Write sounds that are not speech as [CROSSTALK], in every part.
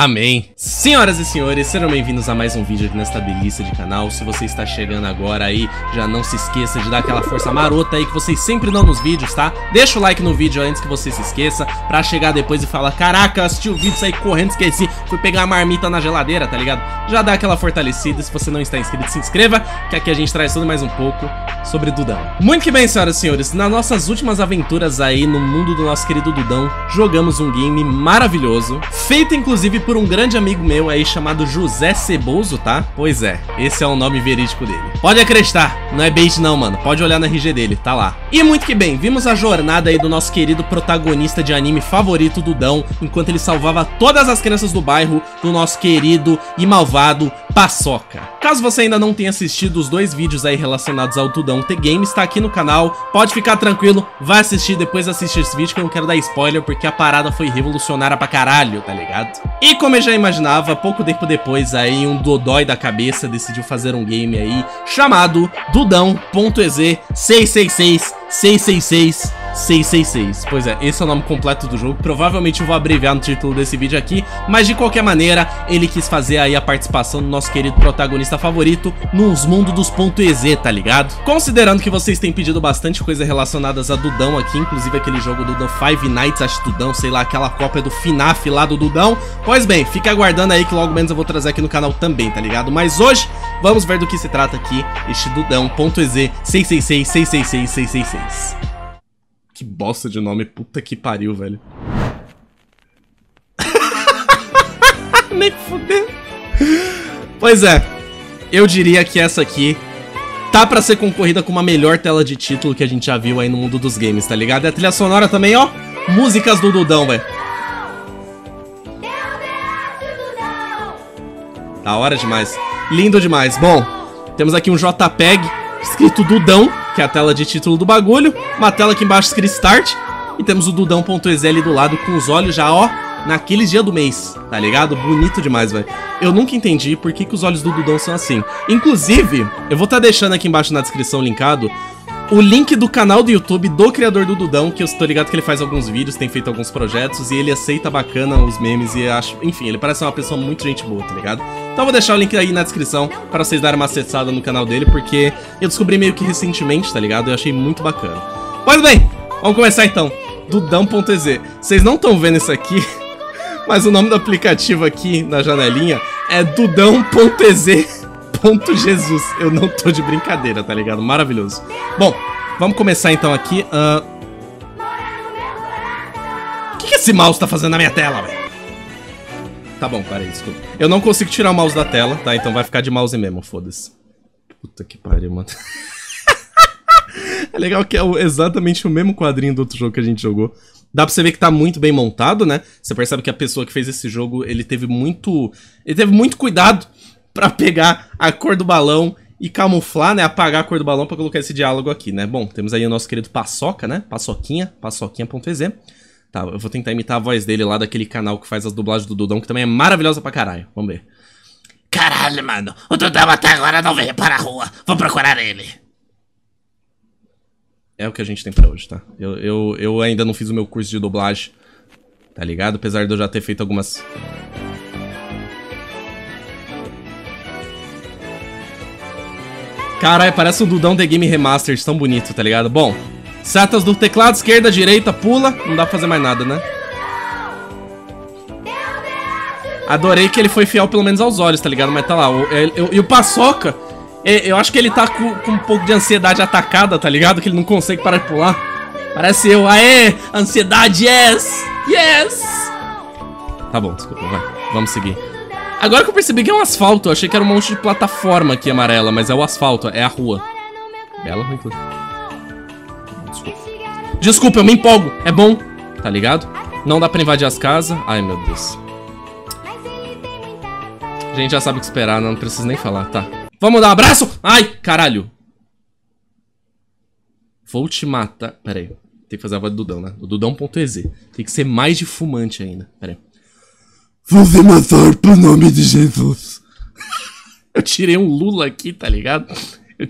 Amém. Senhoras e senhores, sejam bem-vindos a mais um vídeo aqui nesta delícia de canal. Se você está chegando agora aí, já não se esqueça de dar aquela força marota aí que vocês sempre dão nos vídeos, tá? Deixa o like no vídeo antes que você se esqueça, pra chegar depois e falar, caraca, assisti o vídeo, saí correndo, esqueci, fui pegar a marmita na geladeira, tá ligado? Já dá aquela fortalecida, se você não está inscrito, se inscreva, que aqui a gente traz tudo mais um pouco sobre Dudão. Muito que bem, senhoras e senhores, nas nossas últimas aventuras aí no mundo do nosso querido Dudão, jogamos um game maravilhoso, feito inclusive por um grande amigo meu aí chamado José Ceboso, tá? Pois é, esse é o nome verídico dele. Pode acreditar, não é bait não, mano. Pode olhar na RG dele, tá lá. E muito que bem, vimos a jornada aí do nosso querido protagonista de anime favorito, Dudão, enquanto ele salvava todas as crianças do bairro do nosso querido e malvado Paçoca. Caso você ainda não tenha assistido os dois vídeos aí relacionados ao Dudão T-Game, está aqui no canal, pode ficar tranquilo, vai assistir, depois assiste esse vídeo que eu não quero dar spoiler, porque a parada foi revolucionária pra caralho, tá ligado? E como eu já imaginava, pouco tempo depois aí um dodói da cabeça decidiu fazer um game aí chamado Dudão.ez 666 666 666. Pois é, esse é o nome completo do jogo. Provavelmente eu vou abreviar no título desse vídeo aqui, mas de qualquer maneira, ele quis fazer aí a participação do nosso querido protagonista favorito nos mundos dos .ez, tá ligado? Considerando que vocês têm pedido bastante coisa relacionadas a Dudão aqui, inclusive aquele jogo do The Five Nights at Dudão, sei lá, aquela cópia do FNAF lá do Dudão. Pois bem, fica aguardando aí que logo menos eu vou trazer aqui no canal também, tá ligado? Mas hoje, vamos ver do que se trata aqui este Dudão.ez 666 666 666. Que bosta de nome, puta que pariu, velho. [LAUGHS] Nem fuder. Pois é, eu diria que essa aqui tá pra ser concorrida com uma melhor tela de título que a gente já viu aí no mundo dos games, tá ligado? E a trilha sonora também, ó, músicas do Dudão, velho. Da hora demais. Lindo demais. Bom, temos aqui um JPEG escrito Dudão que é a tela de título do bagulho, uma tela aqui embaixo escrito Start, e temos o Dudão.exe ali do lado com os olhos já, ó, naqueles dias do mês, tá ligado? Bonito demais, velho. Eu nunca entendi por que, que os olhos do Dudão são assim. Inclusive, eu vou estar tá deixando aqui embaixo na descrição linkado o link do canal do YouTube do criador do Dudão, que eu estou ligado que ele faz alguns vídeos, tem feito alguns projetos, e ele aceita bacana os memes e acho... Enfim, ele parece uma pessoa muito gente boa, tá ligado? Então eu vou deixar o link aí na descrição para vocês darem uma acessada no canal dele, porque eu descobri meio que recentemente, tá ligado? Eu achei muito bacana. Pois bem, vamos começar então. Dudão.ez. Vocês não estão vendo isso aqui, [LAUGHS] mas o nome do aplicativo aqui na janelinha é Dudão.ez ponto Jesus. Eu não tô de brincadeira, tá ligado? Maravilhoso. Bom, vamos começar então aqui. Uh... O que, que esse mouse tá fazendo na minha tela, velho? Tá bom, parei, desculpa. Eu não consigo tirar o mouse da tela, tá? Então vai ficar de mouse mesmo, foda-se. Puta que pariu, mano. [LAUGHS] é legal que é exatamente o mesmo quadrinho do outro jogo que a gente jogou. Dá pra você ver que tá muito bem montado, né? Você percebe que a pessoa que fez esse jogo, ele teve muito... Ele teve muito cuidado para pegar a cor do balão e camuflar, né, apagar a cor do balão para colocar esse diálogo aqui, né? Bom, temos aí o nosso querido Paçoca, né? Paçoquinha, paçoquinha.ez. Tá, eu vou tentar imitar a voz dele lá daquele canal que faz as dublagens do Dudão, que também é maravilhosa pra caralho. Vamos ver. Caralho, mano. O Dudão até agora não veio para a rua. Vou procurar ele. É o que a gente tem pra hoje, tá? Eu, eu, eu ainda não fiz o meu curso de dublagem, tá ligado? Apesar de eu já ter feito algumas Caralho, parece um Dudão The Game Remastered, tão bonito, tá ligado? Bom, setas do teclado, esquerda, direita, pula, não dá pra fazer mais nada, né? Adorei que ele foi fiel pelo menos aos olhos, tá ligado? Mas tá lá, e o Paçoca, é, eu acho que ele tá com, com, um pouco de ansiedade atacada, tá ligado? Que ele não consegue parar de pular. Parece eu, aê, ansiedade, yes, yes! Tá bom, desculpa, vai, vamos seguir. Agora que eu percebi que é um asfalto, eu achei que era um monte de plataforma aqui amarela, mas é o asfalto, é a rua. Bela rua. Desculpa. Desculpa, eu me empolgo. É bom, tá ligado? Não dá pra invadir as casas. Ai, meu Deus. A gente já sabe o que esperar, não preciso nem falar, tá. Vamos dar um abraço? Ai, caralho. Vou te matar. Pera aí. Tem que fazer a voz do Dudão, né? O Dudão.ez. Tem que ser mais de fumante ainda. Pera aí. Vou te matar pro nome de Jesus. Eu tirei um Lula aqui, tá ligado? Eu,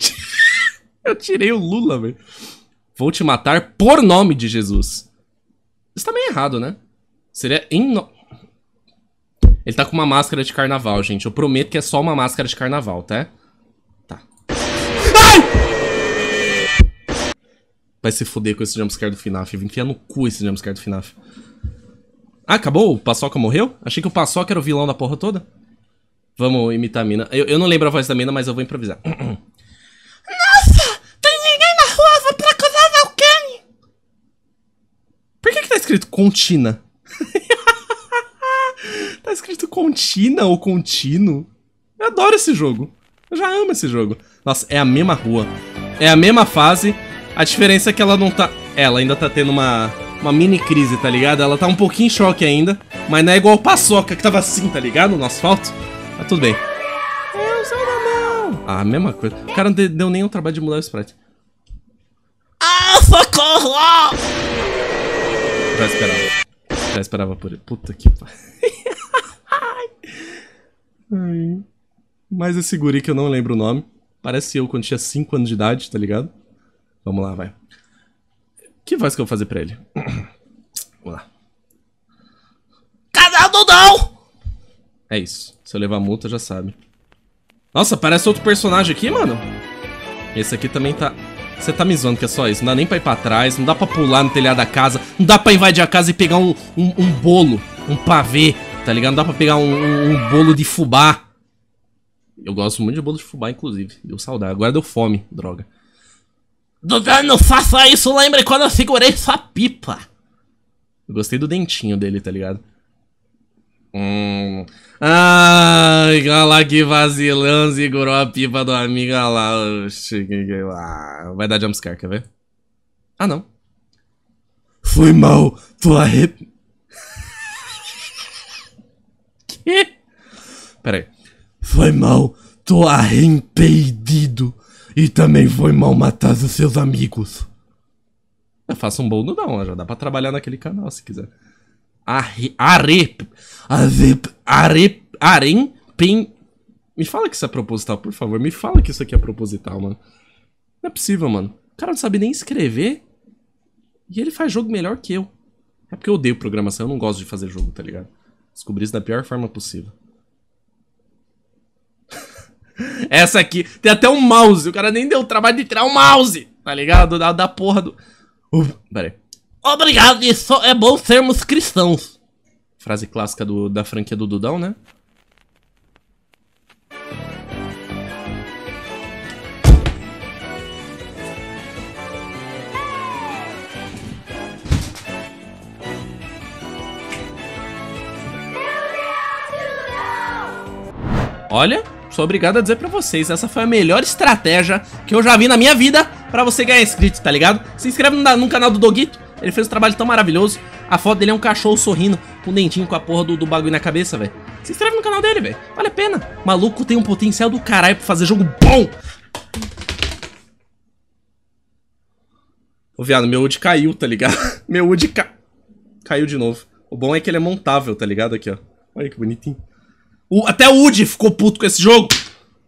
[LAUGHS] eu tirei o Lula, velho. Vou te matar por nome de Jesus. Isso tá meio errado, né? Seria em no... Ele tá com uma máscara de carnaval, gente. Eu prometo que é só uma máscara de carnaval, tá? Tá. Ai! Vai se fuder com esse jumpscare do FNAF. Enfia no cu esse jumpscare do FNAF. Ah, acabou? O Paçoca morreu? Achei que o Paçoca era o vilão da porra toda. Vamos imitar a mina. Eu, eu não lembro a voz da mina, mas eu vou improvisar. Nossa! Tem ninguém na rua, vou procurar alguém! Por que que tá escrito Contina? [LAUGHS] tá escrito Contina ou Contínuo? Eu adoro esse jogo. Eu já amo esse jogo. Nossa, é a mesma rua. É a mesma fase. A diferença é que ela não tá... Ela ainda tá tendo uma, uma mini crise, tá ligado? Ela tá um pouquinho em choque ainda. Mas não é igual o Paçoca, que tava assim, tá ligado? No asfalto. Mas tudo bem. Eu sou da mão. Ah, a mesma coisa. O cara não de- deu nem o trabalho de mudar o sprite. Ah, socorro! Já esperava. Já esperava por ele. Puta que pariu. [LAUGHS] Mas esse guri que eu não lembro o nome. Parece eu quando tinha 5 anos de idade, tá ligado? Vamos lá, vai. Que voz que eu vou fazer pra ele? [CLEARS THROAT] Vamos lá. Cadê o Dudão? É isso. Se eu levar multa, já sabe. Nossa, parece outro personagem aqui, mano. Esse aqui também tá... Você tá me zoando que é só isso. Não dá nem pra ir pra trás, não dá pra pular no telhado da casa, não dá pra invadir a casa e pegar um, um, um bolo, um pavê, tá ligado? Não dá pra pegar um, um- um bolo de fubá. Eu gosto muito de bolo de fubá, inclusive. Deu saudade. Agora deu fome, droga. Dudão, não faça isso, lembre quando eu segurei sua pipa. Gostei do dentinho dele, tá ligado? Hum. Ai, olha lá que vacilão, segurou a pipa do amigo, olha lá. Ah, vai dar jumpscare, quer ver? Ah, não. Foi mal, tô arrep... [LAUGHS] Que? Pera aí. Foi mal, tô arrependido. E também foi mal matar os seus amigos. Eu faço um bom não, já dá pra trabalhar naquele canal se quiser. Arre... Are... Are... Arem... Pen... Me fala que isso é proposital, por favor. Me fala que isso aqui é proposital, mano. Não é possível, mano. O cara não sabe nem escrever. E ele faz jogo melhor que eu. É porque eu odeio programação, eu não gosto de fazer jogo, tá ligado? Descobri isso da pior forma possível. Essa aqui, tem até um mouse. O cara nem deu o trabalho de tirar o mouse, tá ligado? Da, da porra do. Uh, pera aí. Obrigado, isso é bom sermos cristãos. Frase clássica do, da franquia do Dudão, né? Olha, sou obrigado a dizer pra vocês, essa foi a melhor estratégia que eu já vi na minha vida pra você ganhar inscrito, tá ligado? Se inscreve no, no canal do Doguito, ele fez um trabalho tão maravilhoso. A foto dele é um cachorro sorrindo, com um dentinho com a porra do, do bagulho na cabeça, velho. Se inscreve no canal dele, velho. Vale a pena. O maluco tem um potencial do caralho pra fazer jogo bom. Ô, viado, meu UD caiu, tá ligado? [LAUGHS] Meu UD ca... caiu de novo. O bom é que ele é montável, tá ligado? Aqui, ó. Olha que bonitinho. O- até o UD ficou puto com esse jogo.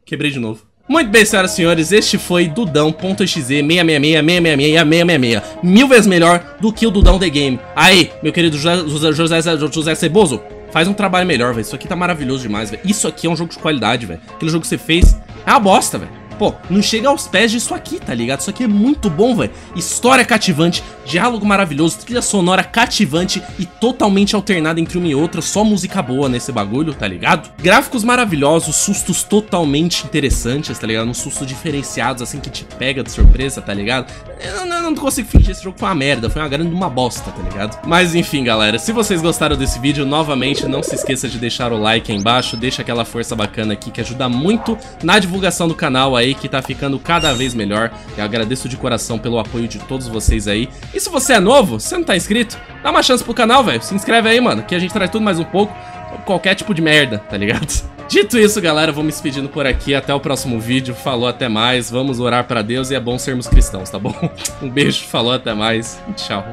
Quebrei de novo. Muito bem, senhoras e senhores, este foi Dudão.exe 666-666-666. Mil vezes melhor do que o Dudão The Game. Aí, meu querido José, José, José, José Ceboso, faz um trabalho melhor, velho. Isso aqui tá maravilhoso demais, velho. Isso aqui é um jogo de qualidade, velho. Aquele jogo que você fez é uma bosta, velho. Pô, não chega aos pés disso aqui, tá ligado? Isso aqui é muito bom, velho. História cativante, diálogo maravilhoso, trilha sonora cativante e totalmente alternada entre uma e outra, só música boa nesse bagulho, tá ligado? Gráficos maravilhosos, sustos totalmente interessantes, tá ligado? Uns sustos diferenciados, assim, que te pega de surpresa, tá ligado? Eu não, eu não consigo fingir, esse jogo foi uma merda, foi uma grande uma bosta, tá ligado? Mas enfim, galera, se vocês gostaram desse vídeo, novamente, não se esqueça de deixar o like aí embaixo, deixa aquela força bacana aqui, que ajuda muito na divulgação do canal aí, que tá ficando cada vez melhor. Eu agradeço de coração pelo apoio de todos vocês aí. E se você é novo, se não tá inscrito, dá uma chance pro canal, velho. Se inscreve aí, mano, que a gente traz tudo mais um pouco, qualquer tipo de merda, tá ligado? [LAUGHS] Dito isso, galera, vou me despedindo por aqui. Até o próximo vídeo. Falou, até mais. Vamos orar pra Deus e é bom sermos cristãos, tá bom? [LAUGHS] Um beijo, falou, até mais. Tchau.